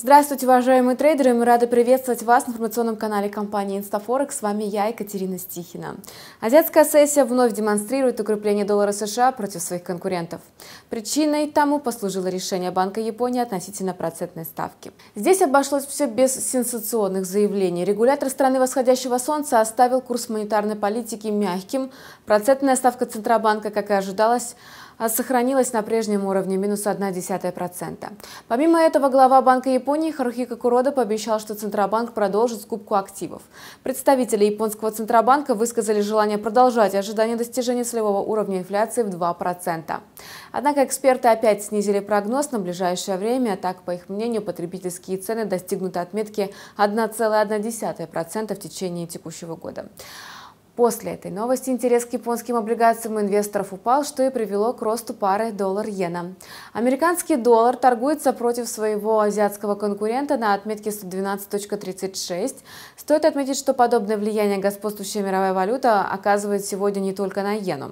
Здравствуйте, уважаемые трейдеры! Мы рады приветствовать вас на информационном канале компании InstaForex. С вами я, Екатерина Стихина. Азиатская сессия вновь демонстрирует укрепление доллара США против своих конкурентов. Причиной тому послужило решение Банка Японии относительно процентной ставки. Здесь обошлось все без сенсационных заявлений. Регулятор страны восходящего солнца оставил курс монетарной политики мягким. Процентная ставка Центробанка, как и ожидалось, сохранилась на прежнем уровне минус 0,1%. Помимо этого, глава Банка Японии Харухика Курода пообещал, что Центробанк продолжит скупку активов. Представители японского Центробанка высказали желание продолжать ожидание достижения целевого уровня инфляции в 2%. Однако эксперты опять снизили прогноз на ближайшее время. Так, по их мнению, потребительские цены достигнут отметки 1,1% в течение текущего года. После этой новости интерес к японским облигациям инвесторов упал, что и привело к росту пары доллар-иена. Американский доллар торгуется против своего азиатского конкурента на отметке 112.36. Стоит отметить, что подобное влияние господствующая мировая валюта оказывает сегодня не только на иену.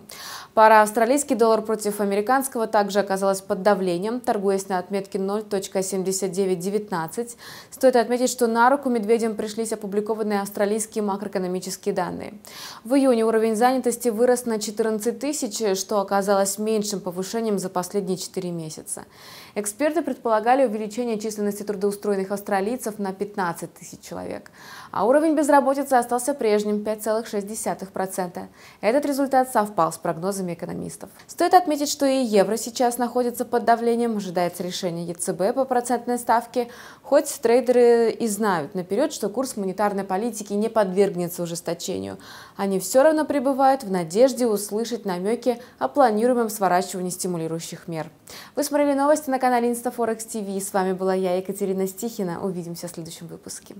Пара австралийский доллар против американского также оказалась под давлением, торгуясь на отметке 0.7919. Стоит отметить, что на руку медведям пришлись опубликованные австралийские макроэкономические данные. В июне уровень занятости вырос на 14 тысяч, что оказалось меньшим повышением за последние 4 месяца. Эксперты предполагали увеличение численности трудоустроенных австралийцев на 15 тысяч человек. А уровень безработицы остался прежним – 5,6%. Этот результат совпал с прогнозами экономистов. Стоит отметить, что и евро сейчас находится под давлением, ожидается решение ЕЦБ по процентной ставке, хоть трейдеры и знают наперед, что курс монетарной политики не подвергнется ужесточению. Они все равно пребывают в надежде услышать намеки о планируемом сворачивании стимулирующих мер. Вы смотрели новости на канале InstaForex TV. С вами была я, Екатерина Стихина. Увидимся в следующем выпуске.